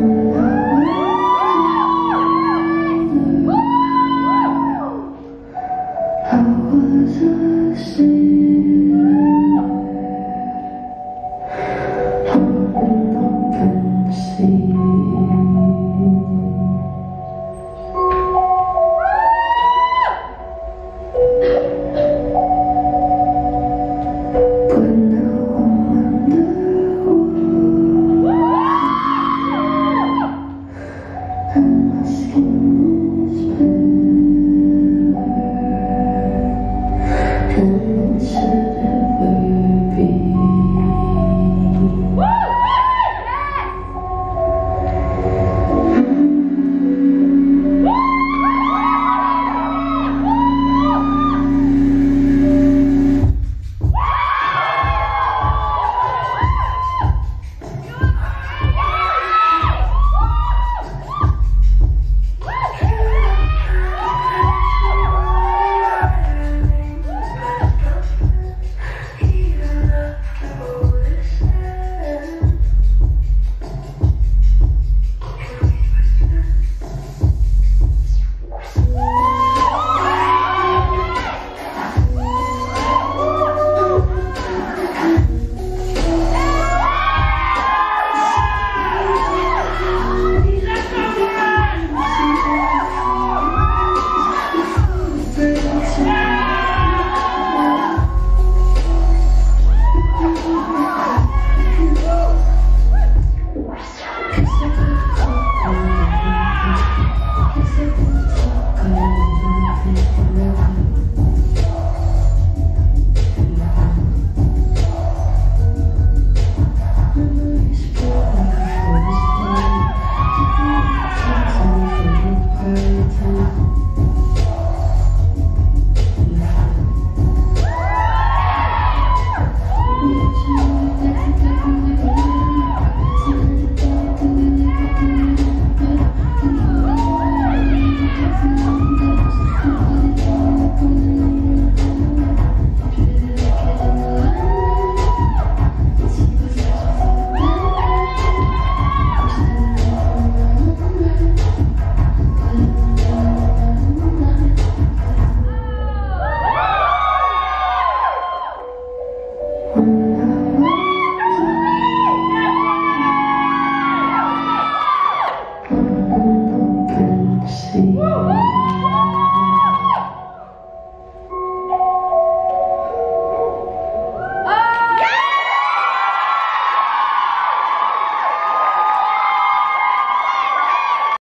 Amen.